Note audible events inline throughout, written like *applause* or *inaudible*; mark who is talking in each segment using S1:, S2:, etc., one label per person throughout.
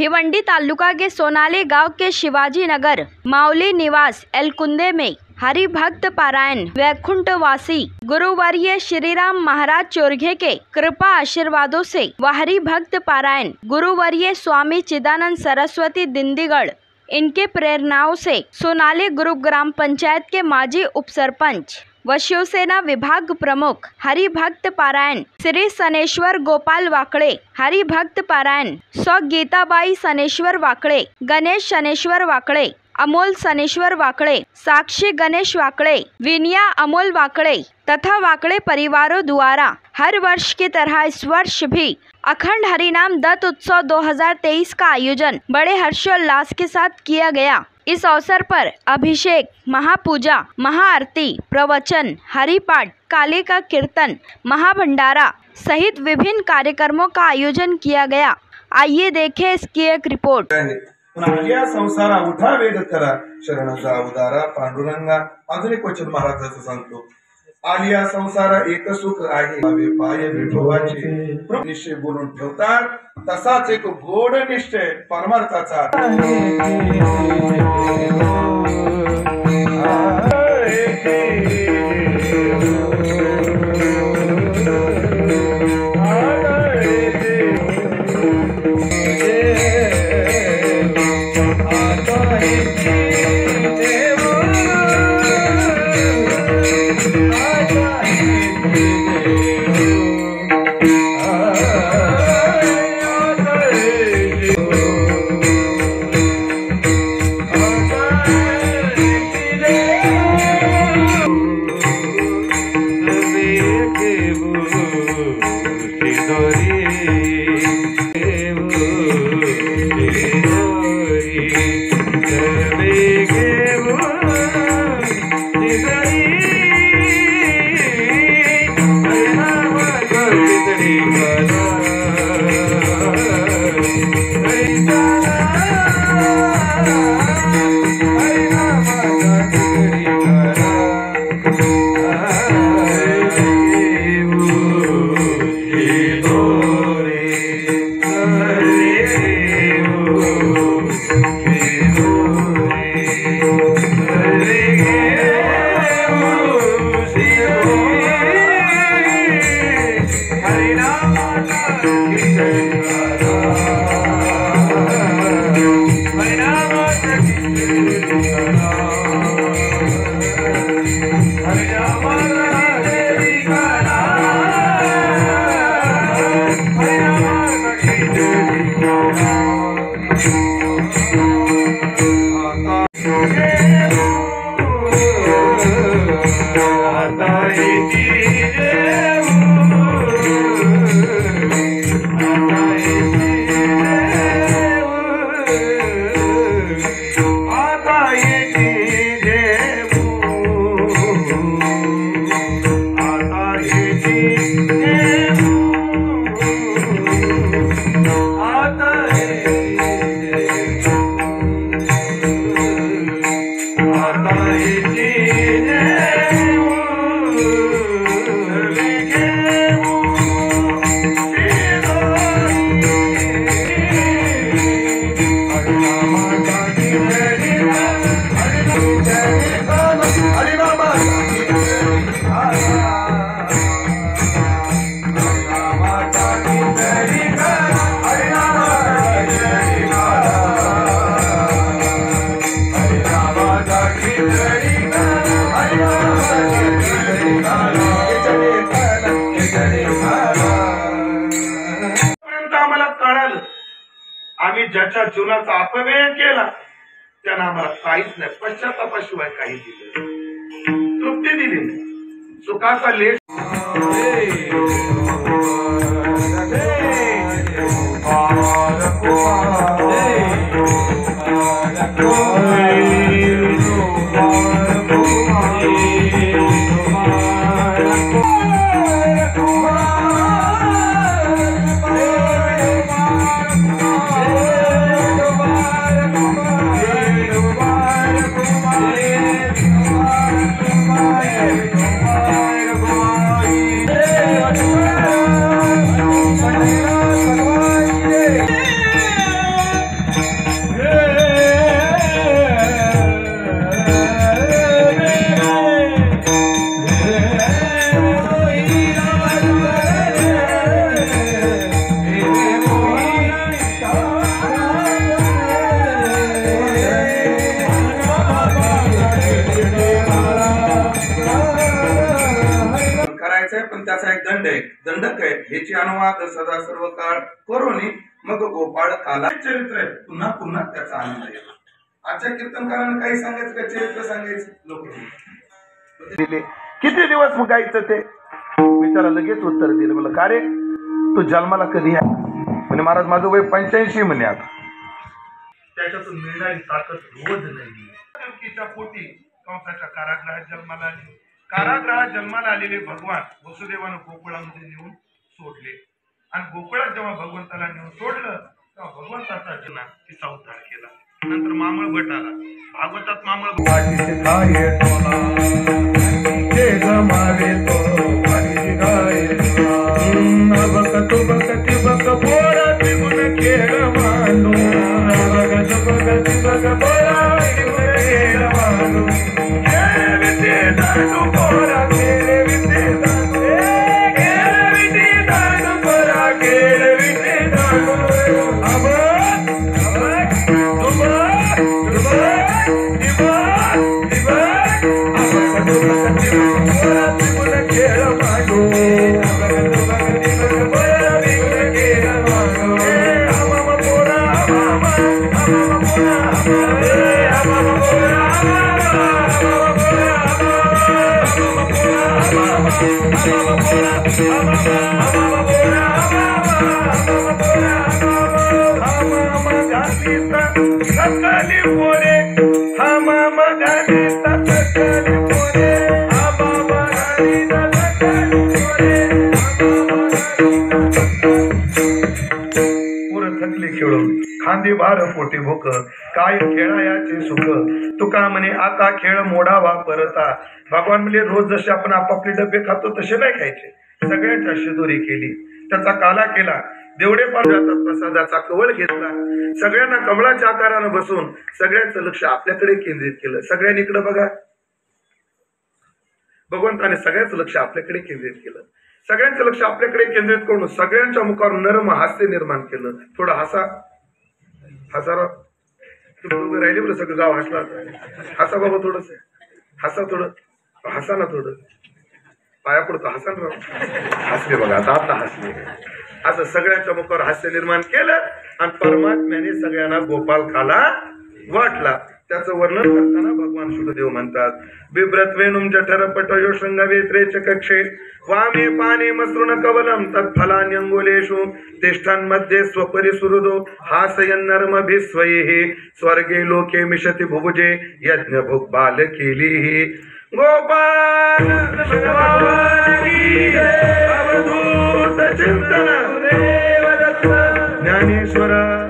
S1: भिवंडी तालुका के सोनाली गाँव के शिवाजी नगर, माउली निवास, एलकुंदे में हरि भक्त पारायण, वैकुंठवासी, गुरुवर्य श्रीराम महाराज चोरघे के कृपा आशीर्वादों से व हरि भक्त पारायण, गुरुवर्य स्वामी चिदानंद सरस्वती दिंदीगढ़ इनके प्रेरणाओं से सोनाली ग्रुप ग्राम पंचायत के माजी उपसरपंच व शिवसेना विभाग प्रमुख हरिभक्त पारायण, श्री सनेश्वर गोपाल वाकड़े, हरिभक्त पारायण सौ गीताबाई सनेश्वर वाकड़े, गणेश सनेश्वर वाकड़े, अमोल सनेश्वर वाकड़े, साक्षी गणेश वाकड़े, विनिया अमोल वाकड़े तथा वाकड़े परिवारों द्वारा हर वर्ष की तरह इस वर्ष भी अखंड हरिनाम दत्त उत्सव 2023 का आयोजन बड़े हर्षोल्लास के साथ किया गया। इस अवसर पर अभिषेक, महापूजा, महाआरती, प्रवचन, हरिपाठ, काले का कीर्तन, महाभंडारा सहित विभिन्न कार्यक्रमों का आयोजन किया गया। आइए देखें इसकी एक रिपोर्ट।
S2: आहे संसारा उठा वेद करा शरणाचा उदारा पांडुरंगा एक वचन आलिया संसारा एक सुख आहे. पाय विठोबाचे निश्चय बोलून ठेवतात. तसाच एक गोड निश्चय परमार्थाचा. ज्याच्या जीवनाचा अपव्यय केला त्यानं आम्हाला काहीच नाही पश्चातापाशिवाय काही दिलं तृप्ती दिली नाही. सुखाचा लेख आहे त्याचा एक दंड आहे. दंडक आहे. ह्याची अनुवाद सदा सर्व काळ करोनी मग गोपाळ काला. चरित्र आहे. पुन्हा पुन्हा त्याचा आनंद येतो आजच्या कीर्तनकारांना काही सांगायचं का? चरित्र सांगायचं? लोक किती दिवस मग गायचं ते? मी त्याला लगेच उत्तर दिलं. मला का रे? तू जन्माला कधी आहे म्हणे महाराज माझं वय पंच्याऐंशी म्हणे आता.
S3: त्याच्यातून मिळणारी ताकद रोज नाही. पोटी कंसाच्या कारागृहात जन्माला आले. कारागृहात जन्माला आलेले भगवान वसुदेवानं गोकुळामध्ये नेऊन सोडले. आणि गोकुळात जेव्हा भगवंताला नेऊन सोडलं तेव्हा भगवंताचा जना तिचा उद्धार केला. नंतर मामळ भट आला भागवतात मामळ पोटी भोक काय खेळायाचे सुख? आता खेळ मोडावा परता. भगवान म्हणजे रोज जसे आपण आपापले डबे खातो तसे नाही खायचे. सगळ्यांच्या शिदोरी केली. त्याचा काला केला. देवडे पाण्याचा प्रसादाचा कवळ घेतला. सगळ्यांना कमळाच्या आकारानं बसून सगळ्यांचं लक्ष आपल्याकडे केंद्रित केलं. सगळ्यांनी इकडे बघा. भगवंताने सगळ्यांचं लक्ष आपल्याकडे केंद्रित केलं. सगळ्यांचं लक्ष आपल्याकडे केंद्रित करून सगळ्यांच्या मुखावर नरम हास्य निर्माण केलं. थोडं हसा. हसारा. राव. राहिले बरं सगळं गाव हसला हसा बाबा थोडस. हसा थोडं. हसा ना थोडं. पाया पडतो हसा ना. हसले बघा आता आता हसले. असं सगळ्यांच्या मुखावर हास्य निर्माण केलं आणि परमात्म्याने सगळ्यांना गोपाल खाला वाटला. त्याचं वर्णन करताना भगवान शुद्धदेव म्हणतात बिभ्रत ठरपट यो पटयो कक्षे वामे पाने मसृण कवलम तत्फलान्यंगुलेषु तिष्ठन्मध्ये स्वपरी सुहृदो हासयन् नर्मभिस्वैः स्वर्गे लोके मिशति भुभुजे यज्ञ भुग बाल केलीः गोपाल भगवान की अवधूत चिंतन देवदत्त ज्ञानेश्वर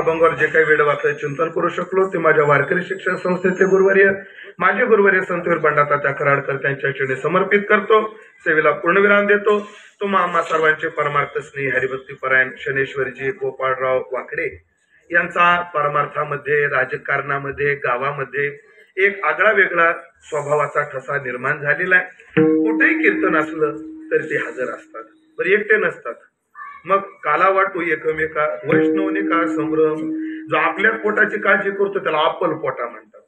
S3: अभंगावर जे काही वेळ वाचलं चिंतन करू शकलो. ते माझ्या वारकरी शिक्षण संस्थेचे गुरुवर्य माझे गुरुवर्य संतवीर बंडाता कराडकर त्यांच्या चरणी समर्पित करतो. सेवेला पूर्णविराम देतो. तो आम्हा सर्वांचे परमार्थ स्नेह हरिभक्ती परायण शनेश्वरजी गोपाळराव वाकडे यांचा परमार्थामध्ये राजकारणामध्ये गावामध्ये एक आगळा वेगळा स्वभावाचा ठसा निर्माण झालेला आहे. कुठेही कीर्तन असलं तरी ते हजर असतात. बरं एकटे नसतात. मग काला वाटू एकमेका वैष्णवने का संभ्रम जो आपल्या पोटाची काळजी करतो त्याला आपल पोटा म्हणतात.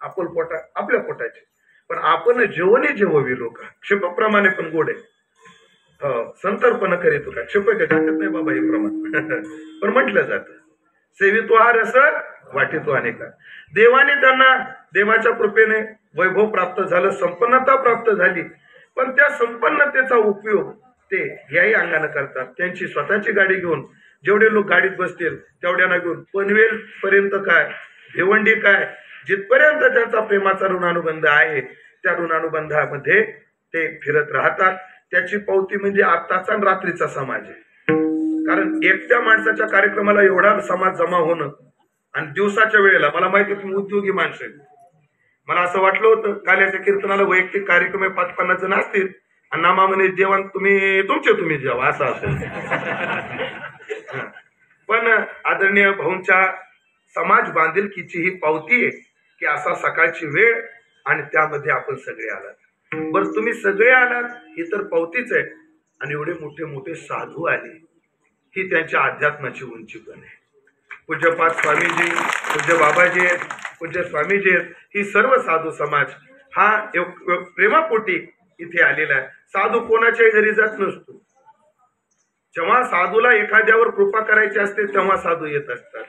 S3: आपल पोटा आपल्या पोटाची. पण आपण जेवणे जेवावी लोक. क्षिपप्रमाणे पण गोड आहे. हो, संतर्पण करीत का क्षिप का टाकत नाही बाबा हे प्रमाण. *laughs* पण म्हटलं जात. सेवितो हा रस वाटितो अनेका देवाने त्यांना देवाच्या कृपेने वैभव प्राप्त झालं संपन्नता प्राप्त झाली. पण त्या संपन्नतेचा उपयोग ते याही अंगानं करतात. त्यांची स्वतःची गाडी घेऊन जेवढे लोक गाडीत बसतील तेवढ्यांना घेऊन पनवेल पर्यंत काय? भिवंडी काय? जिथपर्यंत त्यांचा प्रेमाचा ऋणानुबंध आहे त्या ऋणानुबंधामध्ये ते फिरत राहतात. त्याची पावती म्हणजे आत्ताचा रात्रीचा समाज आहे. कारण एकट्या माणसाच्या कार्यक्रमाला एवढा समाज जमा होणं आणि दिवसाच्या वेळेला मला माहिती तुम्ही उद्योगी माणसं मला असं वाटलं होतं काल्याच्या कीर्तनाला वैयक्तिक कार्यक्रम पाच पन्नास जण असतील आणि नामा म्हणे जेवण तुम्ही तुमचे तुम्ही जेवा असं असेल. *laughs* पण आदरणीय भाऊंच्या समाज बांधिलकीची ही पावती आहे की असा सकाळची वेळ आणि त्यामध्ये आपण सगळे आलात. बरं तुम्ही सगळे आलात ही तर पावतीच आहे. आणि एवढे मोठे मोठे साधू आले ही त्यांच्या अध्यात्माची उंची पण आहे. पूज्यपाद स्वामीजी पूज्य बाबाजी आहेत पूज्य स्वामीजी आहेत ही सर्व साधू समाज हा प्रेमापोटी इथे आलेला आहे. साधू कोणाच्याही घरी जात नसतो. जेव्हा साधूला एखाद्यावर कृपा करायची असते तेव्हा साधू येत असतात.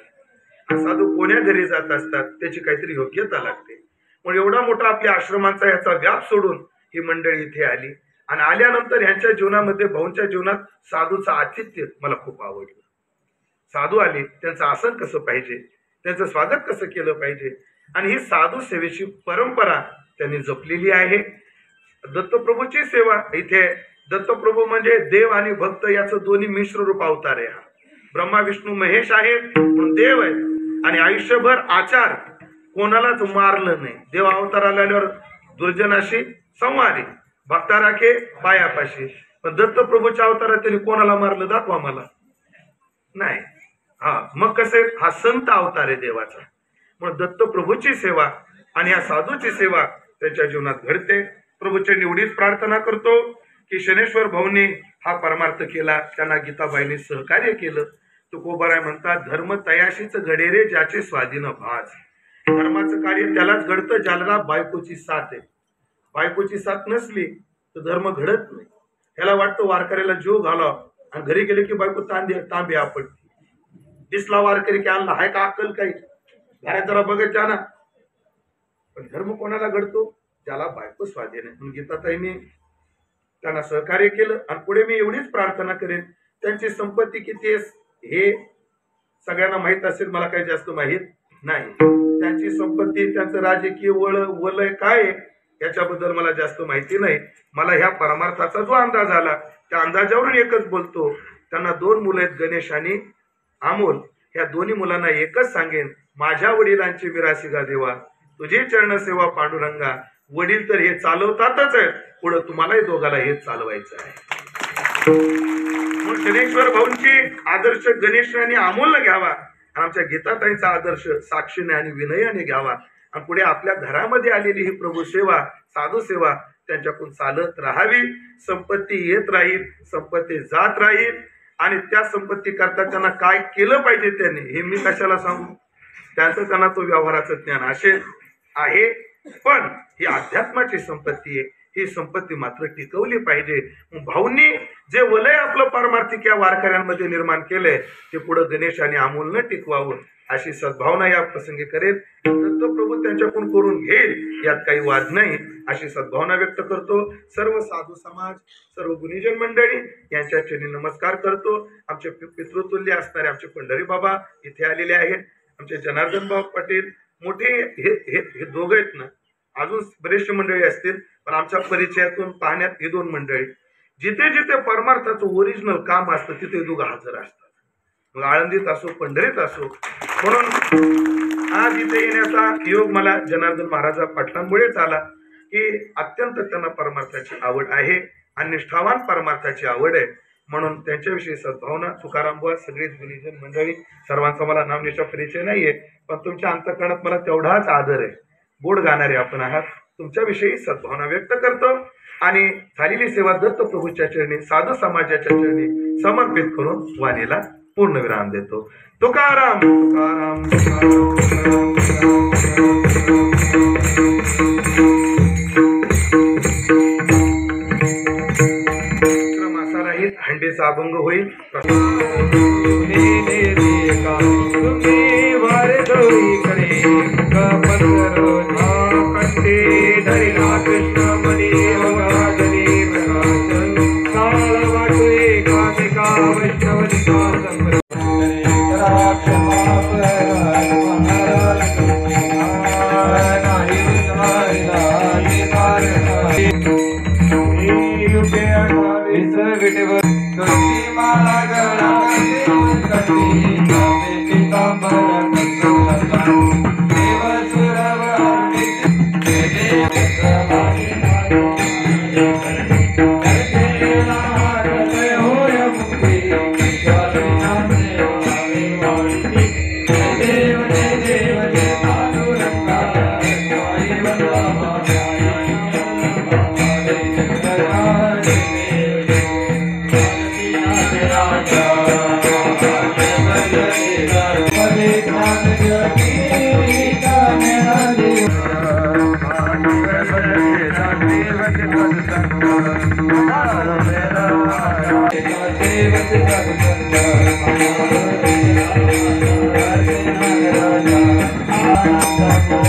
S3: साधू कोण्या घरी जात असतात त्याची काहीतरी योग्यता लागते. मग एवढा मोठा आपल्या आश्रमांचा याचा व्याप सोडून ही मंडळी इथे आली. आणि आल्यानंतर ह्यांच्या जीवनामध्ये भाऊंच्या जीवनात साधूचं आतिथ्य मला खूप आवडलं. साधू आले त्यांचं आसन कसं पाहिजे? त्यांचं स्वागत कसं केलं पाहिजे? आणि ही साधू सेवेची परंपरा त्यांनी जपलेली आहे. दत्तप्रभूची सेवा इथे. दत्तप्रभू म्हणजे देव आणि भक्त याचं दोन्ही मिश्र रूप अवतार आहे हा. ब्रह्मा विष्णू महेश आहे म्हणून देव आहे आणि आयुष्यभर आचार कोणालाच मारलं नाही. देव अवताराला आल्यावर दुर्जनाशी संवारी. भक्ता राखे पायापाशी. पण दत्तप्रभूच्या अवतारात त्यांनी कोणाला मारलं दाखवा मला. नाही. हा मग कसे? हा संत अवतार आहे देवाचा. मग दत्त प्रभूची सेवा आणि या साधूची सेवा त्याच्या जीवनात घडते. प्रभूच्या निवडीच प्रार्थना करतो की शनेश्वर भाऊने हा परमार्थ केला. त्यांना गीताबाईंनी सहकार्य केलं. तुकोबाराय म्हणतात धर्म तयाशीच घडे रे ज्याचे स्वाधीन भाज. धर्माचं कार्य त्यालाच घडतं ज्याला बायकोची साथ आहे. बायकोची साथ नसली तर धर्म घडत नाही. ह्याला वाटतं वारकऱ्याला जीव घाला आणि घरी गेले की बायको तांबे तांबे आपटते. दिसला वारकरी की आणला हाय का अक्कल काही? घरात जरा बघत ना. पण धर्म कोणाला घडतो? ज्याला बायको स्वाधीन आहे. म्हणून गीताताईने त्यांना सहकार्य केलं आणि पुढे मी एवढीच प्रार्थना करेन. त्यांची संपत्ती किती आहे हे सगळ्यांना माहीत असेल मला काही जास्त माहीत नाही. त्यांची संपत्ती त्यांचं राजकीय वळ वलय काय आहे याच्याबद्दल मला जास्त माहिती नाही. मला ह्या परमार्थाचा जो अंदाज आला त्या अंदाजावरून एकच बोलतो त्यांना दोन मुलं आहेत गणेश आणि अमोल. ह्या दोन्ही मुलांना एकच सांगेन माझ्या वडिलांची विरासिगा देवा तुझी चरण सेवा पांडुरंगा वडील तर हे चालवतातच आहेत. पुढं तुम्हालाही दोघाला हेच चालवायचं आहे. म्हणून शनेश्वर भाऊंची आदर्श गणेश आणि घ्यावा. आणि आमच्या गीताताईंचा आदर्श साक्षीने आणि विनयाने घ्यावा. आणि पुढे आपल्या घरामध्ये आलेली ही प्रभू सेवा साधू सेवा त्यांच्याकडून चालत राहावी. संपत्ती येत राहील संपत्ती जात राहील. आणि त्या संपत्ती करता त्यांना काय केलं पाहिजे त्यांनी हे मी कशाला सांगू? त्यांचं त्यांना तो व्यवहाराचं ज्ञान असेल आहे. पण ही अध्यात्माची संपत्ती आहे. ही संपत्ती मात्र टिकवली पाहिजे. भाऊंनी जे वलय आपलं पारमार्थिक या वारकऱ्यांमध्ये निर्माण केलंय ते पुढे गणेश आणि अमोलनं टिकवावं अशी सद्भावना या प्रसंगी करेल. दत्तप्रभू त्यांच्याकडून करून घेईल यात काही वाद नाही अशी सद्भावना व्यक्त करतो. सर्व साधू समाज सर्व गुणीजन मंडळी यांच्या चरणी नमस्कार करतो. आमचे पितृतुल्य असणारे आमचे पंढरी बाबा इथे आलेले आहेत. आमचे जनार्दन बाब पाटील मोठे हे हे हे दोघं आहेत ना अजून बरेचसे मंडळी असतील पण आमच्या परिचयातून पाहण्यात हे दोन मंडळी. जिथे जिथे परमार्थाचं ओरिजिनल काम असतं तिथे हे दोघं हजर असतात. मग आळंदीत असो पंढरीत असो म्हणून आज इथे येण्याचा योग मला जनार्दन महाराजा पाटलांमुळेच आला की अत्यंत त्यांना परमार्थाची आवड आहे आणि निष्ठावान परमार्थाची आवड आहे. म्हणून त्यांच्याविषयी सद्भावना तुकाराम बुवा सगळीच गुणीजन मंडळी सर्वांचा मला नामनेचा परिचय नाहीये पण तुमच्या अंतकरणात मला तेवढाच आदर आहे. गोड गाणारे आपण आहात. तुमच्याविषयी सद्भावना व्यक्त करतो आणि झालेली सेवा दत्त प्रभूच्या चरणी साधू समाजाच्या चरणी समर्पित करून वाणीला पूर्णविराम देतो. तुकाराम तुकाराम. राहील अभंग होईल.
S4: कृष्ण. मंत्री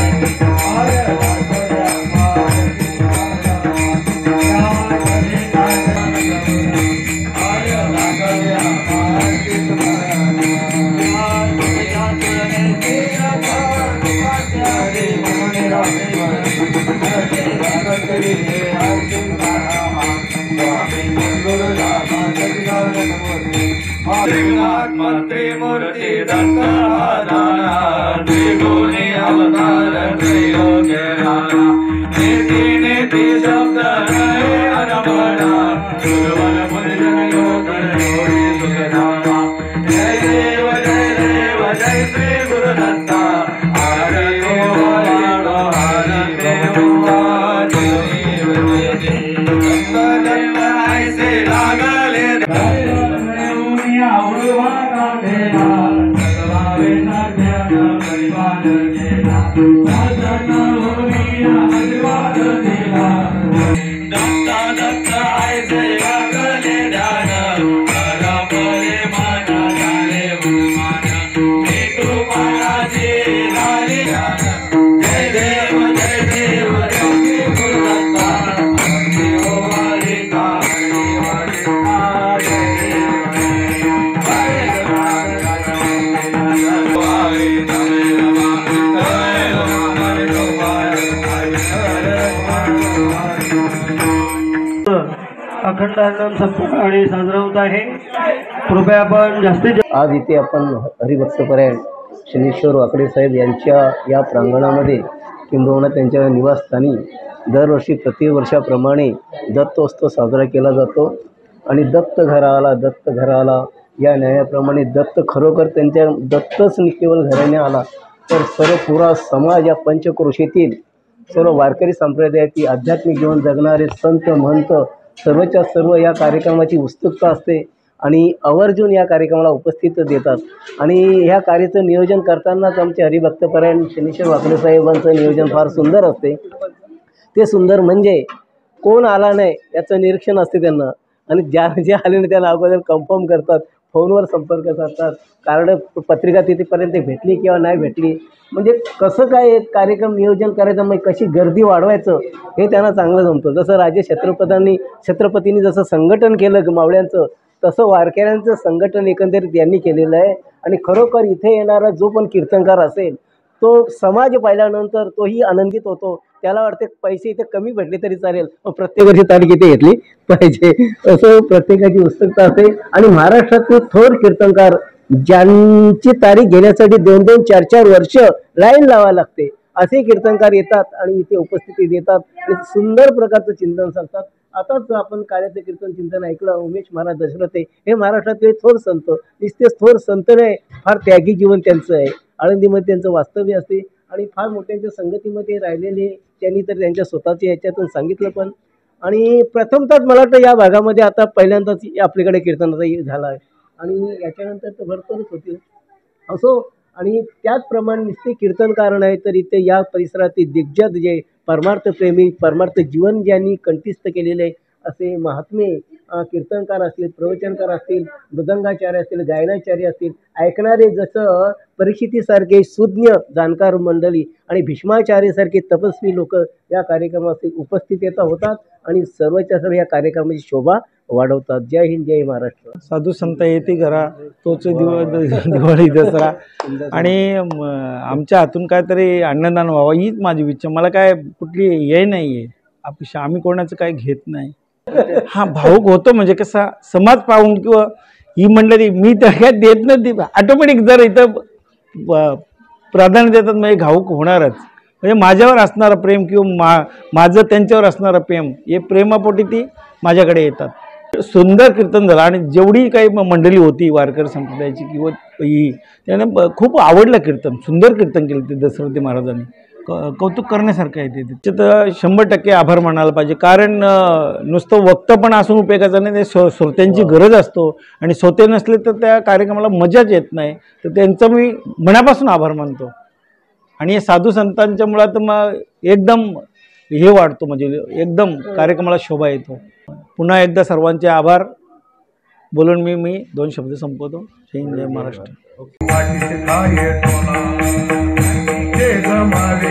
S5: अखंड आनंद सप्ताह साजरा होत आहे. कृपया आपण जास्तीत जास्त
S6: आज इथे आपण हरिभक्तपर्यंत शनीश्वर वाकडे साहेब यांच्या या प्रांगणामध्ये किंबहुना त्यांच्या निवासस्थानी दरवर्षी प्रतिवर्षाप्रमाणे दत्तोत्सव साजरा केला जातो. आणि दत्त घराला दत्त घराला या न्यायाप्रमाणे दत्त खरोखर त्यांच्या दत्तच केवळ घराने आला तर सर्व पुरा समाज या पंचक्रोशीतील सर्व वारकरी संप्रदायातील आध्यात्मिक जीवन जगणारे संत महंत सर्वच्या सर्व या कार्यक्रमाची उत्सुकता असते आणि आवर्जून या कार्यक्रमाला उपस्थित देतात. आणि ह्या कार्याचं नियोजन करतानाच आमचे हरिभक्तपरायण शनीश्वर वाकडे साहेबांचं नियोजन फार सुंदर असते. ते सुंदर म्हणजे कोण आला नाही याचं निरीक्षण असते त्यांना. आणि ज्या जे आले नाही त्यांना अगोदर कन्फर्म करतात. फोनवर संपर्क साधतात कारण पत्रिका तिथेपर्यंत भेटली किंवा नाही भेटली म्हणजे कसं काय एक कार्यक्रम नियोजन करायचं मग कशी गर्दी वाढवायचं हे त्यांना चांगलं जमतं. जसं राजे छत्रपतांनी छत्रपतींनी जसं संघटन केलं मावळ्यांचं तसं वारकऱ्यांचं संघटन एकंदरीत यांनी केलेलं आहे. आणि खरोखर इथे येणारा जो पण कीर्तनकार असेल तो समाज पाहिल्यानंतर तोही आनंदित होतो. त्याला वाटते पैसे इथे कमी भेटले तरी चालेल. पण प्रत्येक वर्षी तारीख इथे घेतली पाहिजे. असं प्रत्येकाची उत्सुकता असते. आणि महाराष्ट्रातले थोर कीर्तनकार ज्यांची तारीख घेण्यासाठी दोन दोन चार चार वर्ष लाईन लावावी लागते. असे कीर्तनकार येतात आणि इथे उपस्थिती देतात. आणि सुंदर प्रकारचं चिंतन सांगतात. आताच आपण कार्याचं कीर्तन चिंतन ऐकलं उमेश महाराज दशरथे हे महाराष्ट्रातले थोर संत. नुसतेच थोर संत नाही फार त्यागी जीवन त्यांचं आहे. आळंदीमध्ये त्यांचं वास्तव्य असते. आणि फार मोठ्यांच्या संगतीमध्ये राहिलेले त्यांनी तर त्यांच्या स्वतःच्या ह्याच्यातून सांगितलं पण. आणि प्रथमतःच मला वाटतं या भागामध्ये आता पहिल्यांदाच आपल्याकडे कीर्तनाचा झाला आहे. आणि याच्यानंतर तर भरपूरच होतील असो आणि त्याचप्रमाणे नुसते कीर्तनकारण आहे तर इथे या परिसरातील दिग्गज जे परमार्थप्रेमी परमार्थ जीवन ज्यांनी कंठिस्थ केलेले असे महात्मे कीर्तनकार असतील प्रवचनकार असतील मृदंगाचार्य असतील गायनाचार्य असतील ऐकणारे जसं परीक्षितीसारखे सुज्ञ जाणकार मंडळी आणि भीष्माचार्यसारखे तपस्वी लोक या कार्यक्रमात उपस्थित येता होतात आणि सर्वच्या सर्व या कार्यक्रमाची शोभा वाढवतात. जय हिंद जय महाराष्ट्र.
S5: साधू संत येते घरा तोच दिवाळी दसरा. आणि आमच्या हातून काहीतरी अन्नदान व्हावं हीच माझी इच्छा. मला काय कुठली हे नाही आहे अपेक्षा आम्ही कोणाचं काय घेत नाही. हा भाऊक होतो म्हणजे कसा समाज पाहून किंवा ही मंडळी मी तर काय देत नाही ऑटोमॅटिक जर इथं प्राधान्य देतात म्हणजे घाऊक होणारच. म्हणजे माझ्यावर असणारं प्रेम किंवा मा माझं त्यांच्यावर असणारं प्रेम हे प्रेमापोटी ती माझ्याकडे येतात. सुंदर कीर्तन झालं आणि जेवढी काही मंडळी होती वारकरी संप्रदायाची किंवा ही त्याने ब- खूप आवडलं कीर्तन सुंदर कीर्तन केलं ते दशरथी महाराजांनी. कौतुक करण्यासारखं आहे ते. त्याच्यात शंभर टक्के आभार मानायला पाहिजे. कारण नुसतं वक्तं पण असून उपयोगाचं नाही ते श्रो श्रोत्यांची गरज असतो. आणि श्रोते नसले तर त्या कार्यक्रमाला मजाच येत नाही. तर त्यांचं मी मनापासून आभार मानतो. आणि हे साधू संतांच्या मुळात मग एकदम हे वाढतो. म्हणजे एकदम कार्यक्रमाला शोभा येतो. पुन्हा एकदा सर्वांचे आभार. बोलून मी मी दोन शब्द संपवतो. जय हिंद जय महाराष्ट्र.
S2: தேசமாவே